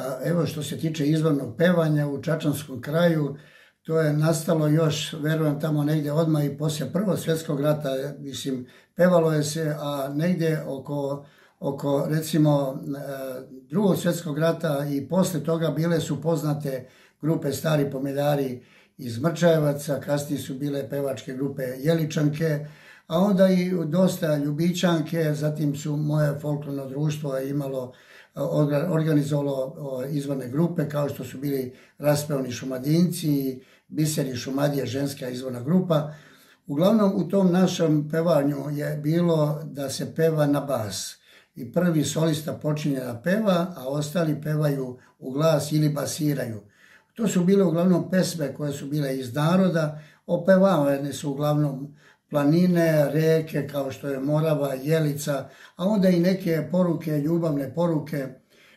Pa evo što se tiče izvornog pevanja u Čačanskom kraju, to je nastalo još, verujem, tamo negdje odmah i poslije prvog svjetskog rata, mislim, pevalo je se, a negdje oko, oko recimo e, drugog svjetskog rata i poslije toga bile su poznate grupe Stari pomeljari iz Mrčajevaca, kasnije su bile pevačke grupe Jeličanke, a onda i dosta Ljubičanke, zatim su moje folklorno društvo imalo organizovalo izvorne grupe kao što su bili raspevni šumadinci, biseri šumadije, ženska izvorna grupa. Uglavnom u tom našem pevanju je bilo da se peva na bas. I prvi solista počinje da peva, a ostali pevaju u glas ili basiraju. To su bile uglavnom pesme koje su bile iz naroda, opevavane su uglavnom planine, reke kao što je Morava, Jelica, a onda i neke poruke, ljubavne poruke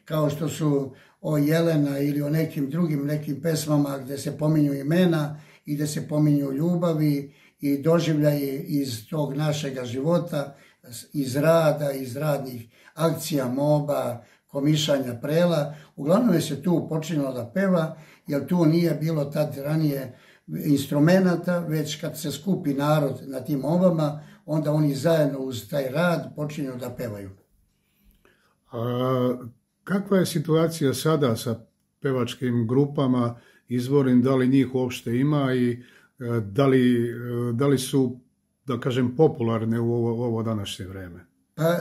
kao što su o Jelena ili o nekim drugim nekim pesmama gdje se pominju imena i gdje se pominju ljubavi i doživljaji iz tog našega života, iz rada, iz radnih akcija, moba, komišanja, prela. Uglavnom je se tu počinjalo da peva, jer tu nije bilo tad ranije instrumenta, već kad se skupi narod na tim obama, onda oni zajedno uz taj rad počinju da pevaju. A, kakva je situacija sada sa pevačkim grupama izvornim, da li njih uopšte ima i e, da li, e, da li su, da kažem, popularne u ovo, ovo današnje vreme? Pa e,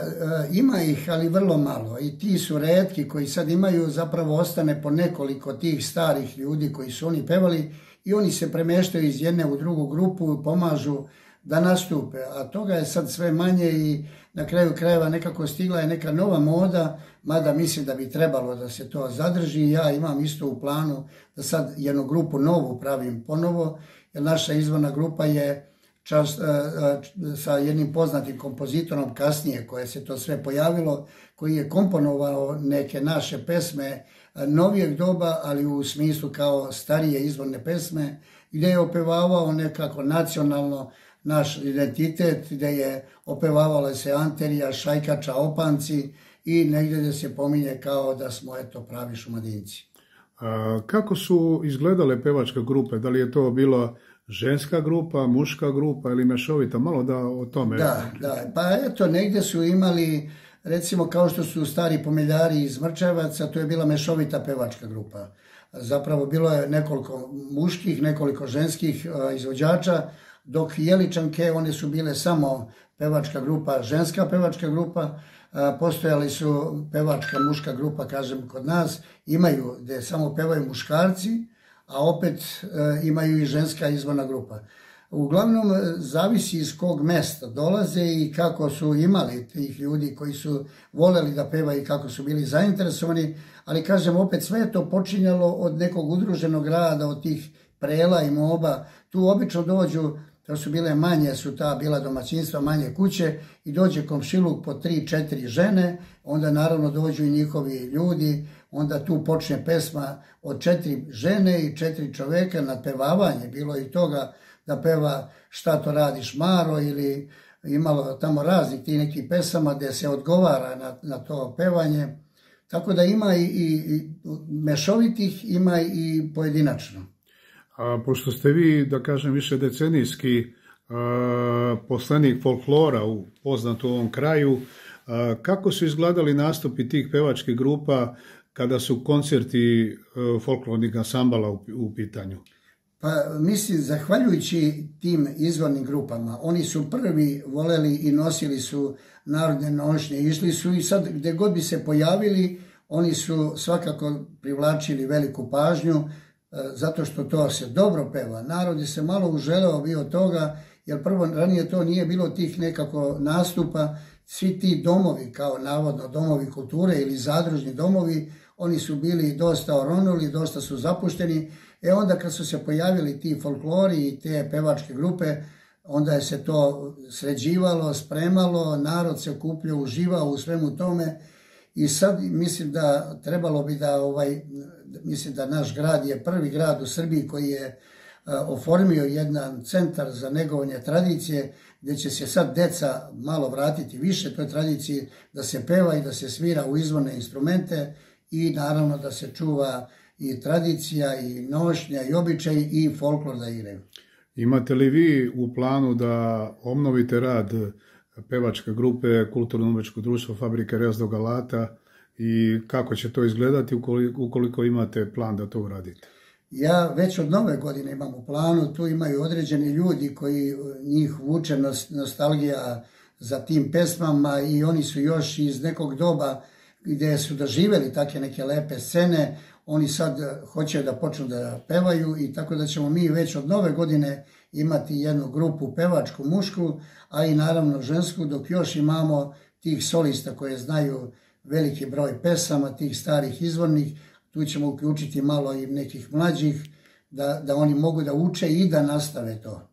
ima ih, ali vrlo malo. I ti su redki koji sad imaju, zapravo ostane po nekoliko tih starih ljudi koji su oni pevali i oni se premeštaju iz jedne u drugu grupu pomažu da nastupe. A toga je sad sve manje i na kraju krajeva nekako stigla je neka nova moda, mada mislim da bi trebalo da se to zadrži. Ja imam isto u planu da sad jednu grupu novu pravim ponovo, jer naša izvorna grupa je čast, e, e, sa jednim poznatim kompozitorom kasnije koje se to sve pojavilo, koji je komponovao neke naše pesme novijeg doba, ali u smislu kao starije izvorne pesme, gdje je opevavao nekako nacionalno naš identitet, gdje je opevavala se Anterija, Šajkača, Opanci i negdje gdje se pominje kao da smo eto pravi šumadinci. Kako su izgledale pevačke grupe? Da li je to bila ženska grupa, muška grupa ili mešovita? Malo da o tome. Da, da. Pa eto, negdje su imali recimo kao što su stari pomeljari iz Mrčevaca, to je bila mešovita pevačka grupa. Zapravo bilo je nekoliko muških, nekoliko ženskih izvođača, dok Jeličanke, one su bile samo pevačka grupa, ženska pevačka grupa, postojali su pevačka muška grupa, kažem kod nas, imaju gdje samo pevaju muškarci, a opet e, imaju i ženska izvorna grupa. Uglavnom, e, zavisi iz kog mesta dolaze i kako su imali tih ljudi koji su voljeli da peva i kako su bili zainteresovani, ali kažem, opet sve je to počinjalo od nekog udruženog rada, od tih prela i moba. Tu obično dođu, to su bile manje, su ta bila domaćinstva, manje kuće i dođe komšiluk po tri, četiri žene, onda naravno dođu i njihovi ljudi, onda tu počne pesma od četiri žene i četiri čoveka, nadpevavanje, bilo i toga, da peva šta to radiš Maro ili imalo tamo raznih tih nekih pesama gdje se odgovara na, na to pevanje. Tako da ima i, i, mešovitih, ima i pojedinačno. A pošto ste vi, da kažem, više decenijski a, poslanik folklora u poznat u ovom kraju, kako su izgledali nastupi tih pevačkih grupa kada su koncerti folklornih ansambala u, u pitanju? Pa mislim, zahvaljujući tim izvornim grupama, oni su prvi voleli i nosili su narodne nošnje, išli su i sad gdje god bi se pojavili, oni su svakako privlačili veliku pažnju, e, zato što to se dobro peva. Narod je se malo uželeo bio toga, jer prvo ranije to nije bilo tih nekako nastupa, svi ti domovi, kao navodno domovi kulture ili zadružni domovi, oni su bili dosta oronuli, dosta su zapušteni. E onda kad su se pojavili ti folklori i te pevačke grupe, onda je se to sređivalo, spremalo, narod se okupljao, uživao u svemu tome i sad mislim da trebalo bi da ovaj, mislim da naš grad je prvi grad u Srbiji koji je oformio jedan centar za negovanje tradicije gdje će se sad deca malo vratiti više toj tradiciji da se peva i da se svira u izvorne instrumente i naravno da se čuva i tradicija i nošnja i običaj i folklor da igraju. Imate li vi u planu da obnovite rad pevačke grupe Kulturno-umečko društvo Fabrike Rezdog Alata i kako će to izgledati ukoliko, imate plan da to uradite? Ja već od nove godine imam u planu, tu imaju određeni ljudi koji njih vuče nostalgija za tim pesmama i oni su još iz nekog doba gdje su doživjeli takve neke lepe scene, oni sad hoće da počnu da pevaju i tako da ćemo mi već od nove godine imati jednu grupu pevačku mušku, a i naravno žensku, dok još imamo tih solista koje znaju veliki broj pesama, tih starih izvornih, tu ćemo uključiti malo i nekih mlađih, da, da oni mogu da uče i da nastave to.